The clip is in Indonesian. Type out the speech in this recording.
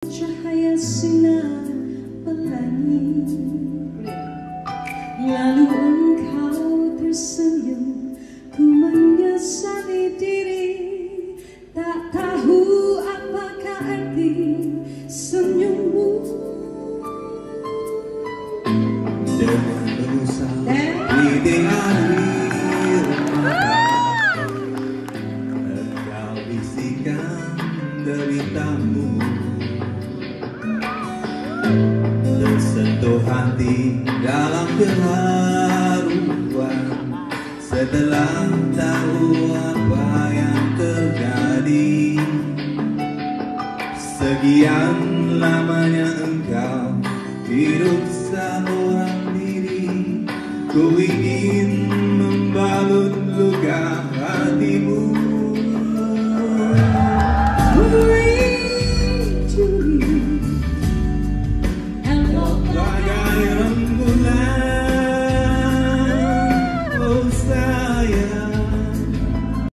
Cahaya sinar pelangi. Lalu engkau tersenyum Ku menyesali diri. Tak tahu apakah arti senyummu. Dengan berusaha di akhir Engkau bisikan deritamu Tersentuh hati dalam keharuan. Setelah tahu apa yang terjadi Sekian lamanya engkau hidup seorang diri. Ku ingin membalut